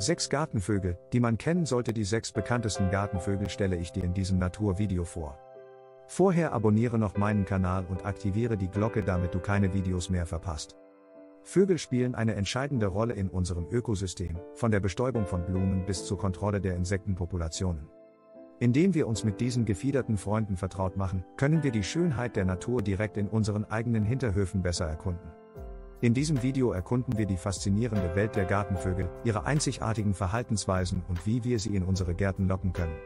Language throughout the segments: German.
Sechs Gartenvögel, die man kennen sollte. Die sechs bekanntesten Gartenvögel stelle ich dir in diesem Naturvideo vor. Vorher abonniere noch meinen Kanal und aktiviere die Glocke, damit du keine Videos mehr verpasst. Vögel spielen eine entscheidende Rolle in unserem Ökosystem, von der Bestäubung von Blumen bis zur Kontrolle der Insektenpopulationen. Indem wir uns mit diesen gefiederten Freunden vertraut machen, können wir die Schönheit der Natur direkt in unseren eigenen Hinterhöfen besser erkunden. In diesem Video erkunden wir die faszinierende Welt der Gartenvögel, ihre einzigartigen Verhaltensweisen und wie wir sie in unsere Gärten locken können.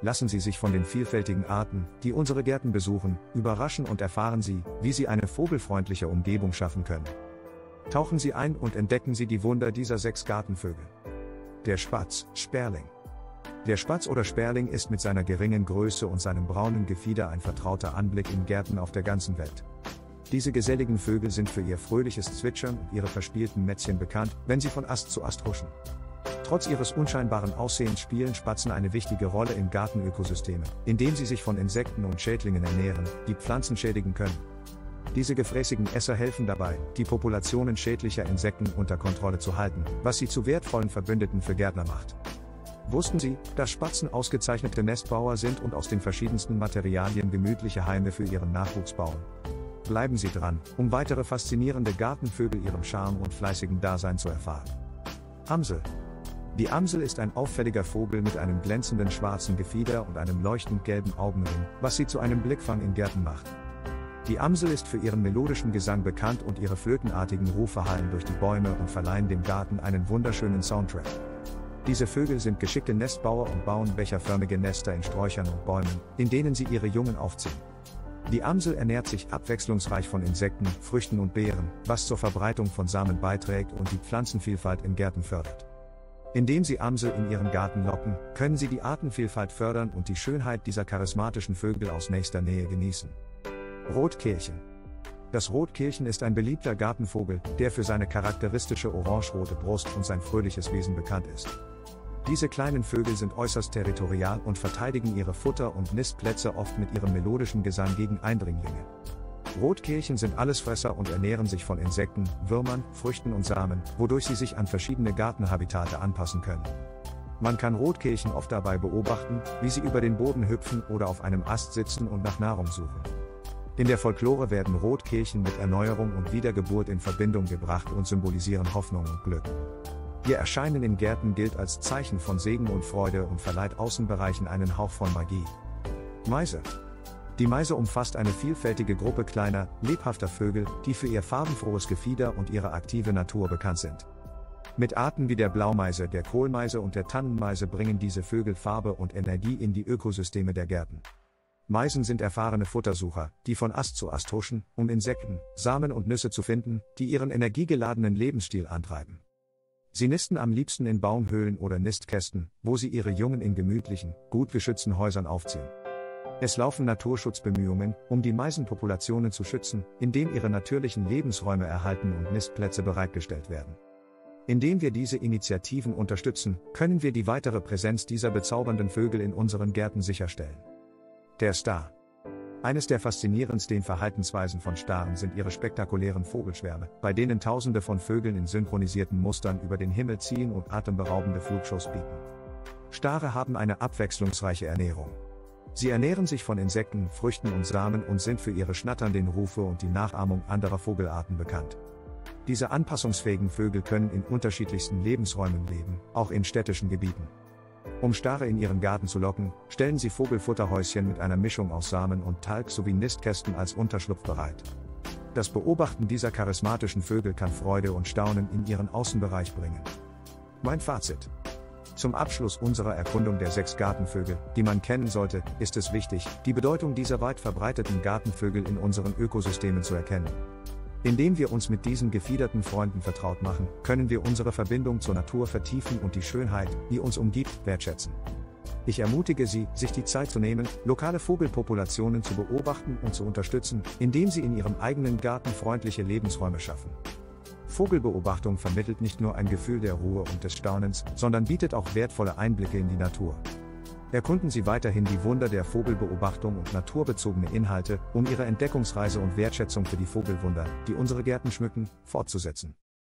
Lassen Sie sich von den vielfältigen Arten, die unsere Gärten besuchen, überraschen und erfahren Sie, wie Sie eine vogelfreundliche Umgebung schaffen können. Tauchen Sie ein und entdecken Sie die Wunder dieser sechs Gartenvögel. Der Spatz, Sperling. Der Spatz oder Sperling ist mit seiner geringen Größe und seinem braunen Gefieder ein vertrauter Anblick in Gärten auf der ganzen Welt. Diese geselligen Vögel sind für ihr fröhliches Zwitschern und ihre verspielten Mätzchen bekannt, wenn sie von Ast zu Ast huschen. Trotz ihres unscheinbaren Aussehens spielen Spatzen eine wichtige Rolle in Gartenökosystemen, indem sie sich von Insekten und Schädlingen ernähren, die Pflanzen schädigen können. Diese gefräßigen Esser helfen dabei, die Populationen schädlicher Insekten unter Kontrolle zu halten, was sie zu wertvollen Verbündeten für Gärtner macht. Wussten Sie, dass Spatzen ausgezeichnete Nestbauer sind und aus den verschiedensten Materialien gemütliche Heime für ihren Nachwuchs bauen? Bleiben Sie dran, um weitere faszinierende Gartenvögel ihrem Charme und fleißigen Dasein zu erfahren. Amsel. Die Amsel ist ein auffälliger Vogel mit einem glänzenden schwarzen Gefieder und einem leuchtend gelben Augenring, was sie zu einem Blickfang in Gärten macht. Die Amsel ist für ihren melodischen Gesang bekannt und ihre flötenartigen Rufe hallen durch die Bäume und verleihen dem Garten einen wunderschönen Soundtrack. Diese Vögel sind geschickte Nestbauer und bauen becherförmige Nester in Sträuchern und Bäumen, in denen sie ihre Jungen aufziehen. Die Amsel ernährt sich abwechslungsreich von Insekten, Früchten und Beeren, was zur Verbreitung von Samen beiträgt und die Pflanzenvielfalt in Gärten fördert. Indem sie Amsel in ihren Garten locken, können sie die Artenvielfalt fördern und die Schönheit dieser charismatischen Vögel aus nächster Nähe genießen. Rotkehlchen. Das Rotkehlchen ist ein beliebter Gartenvogel, der für seine charakteristische orangerote Brust und sein fröhliches Wesen bekannt ist. Diese kleinen Vögel sind äußerst territorial und verteidigen ihre Futter- und Nistplätze oft mit ihrem melodischen Gesang gegen Eindringlinge. Rotkehlchen sind Allesfresser und ernähren sich von Insekten, Würmern, Früchten und Samen, wodurch sie sich an verschiedene Gartenhabitate anpassen können. Man kann Rotkehlchen oft dabei beobachten, wie sie über den Boden hüpfen oder auf einem Ast sitzen und nach Nahrung suchen. In der Folklore werden Rotkehlchen mit Erneuerung und Wiedergeburt in Verbindung gebracht und symbolisieren Hoffnung und Glück. Ihr Erscheinen in Gärten gilt als Zeichen von Segen und Freude und verleiht Außenbereichen einen Hauch von Magie. Meise. Die Meise umfasst eine vielfältige Gruppe kleiner, lebhafter Vögel, die für ihr farbenfrohes Gefieder und ihre aktive Natur bekannt sind. Mit Arten wie der Blaumeise, der Kohlmeise und der Tannenmeise bringen diese Vögel Farbe und Energie in die Ökosysteme der Gärten. Meisen sind erfahrene Futtersucher, die von Ast zu Ast huschen, um Insekten, Samen und Nüsse zu finden, die ihren energiegeladenen Lebensstil antreiben. Sie nisten am liebsten in Baumhöhlen oder Nistkästen, wo sie ihre Jungen in gemütlichen, gut geschützten Häusern aufziehen. Es laufen Naturschutzbemühungen, um die Meisenpopulationen zu schützen, indem ihre natürlichen Lebensräume erhalten und Nistplätze bereitgestellt werden. Indem wir diese Initiativen unterstützen, können wir die weitere Präsenz dieser bezaubernden Vögel in unseren Gärten sicherstellen. Der Star. Eines der faszinierendsten Verhaltensweisen von Staren sind ihre spektakulären Vogelschwärme, bei denen Tausende von Vögeln in synchronisierten Mustern über den Himmel ziehen und atemberaubende Flugshows bieten. Stare haben eine abwechslungsreiche Ernährung. Sie ernähren sich von Insekten, Früchten und Samen und sind für ihre schnatternden Rufe und die Nachahmung anderer Vogelarten bekannt. Diese anpassungsfähigen Vögel können in unterschiedlichsten Lebensräumen leben, auch in städtischen Gebieten. Um Stare in ihren Garten zu locken, stellen sie Vogelfutterhäuschen mit einer Mischung aus Samen und Talg sowie Nistkästen als Unterschlupf bereit. Das Beobachten dieser charismatischen Vögel kann Freude und Staunen in ihren Außenbereich bringen. Mein Fazit. Zum Abschluss unserer Erkundung der sechs Gartenvögel, die man kennen sollte, ist es wichtig, die Bedeutung dieser weit verbreiteten Gartenvögel in unseren Ökosystemen zu erkennen. Indem wir uns mit diesen gefiederten Freunden vertraut machen, können wir unsere Verbindung zur Natur vertiefen und die Schönheit, die uns umgibt, wertschätzen. Ich ermutige Sie, sich die Zeit zu nehmen, lokale Vogelpopulationen zu beobachten und zu unterstützen, indem Sie in Ihrem eigenen Garten freundliche Lebensräume schaffen. Vogelbeobachtung vermittelt nicht nur ein Gefühl der Ruhe und des Staunens, sondern bietet auch wertvolle Einblicke in die Natur. Erkunden Sie weiterhin die Wunder der Vogelbeobachtung und naturbezogene Inhalte, um Ihre Entdeckungsreise und Wertschätzung für die Vogelwunder, die unsere Gärten schmücken, fortzusetzen.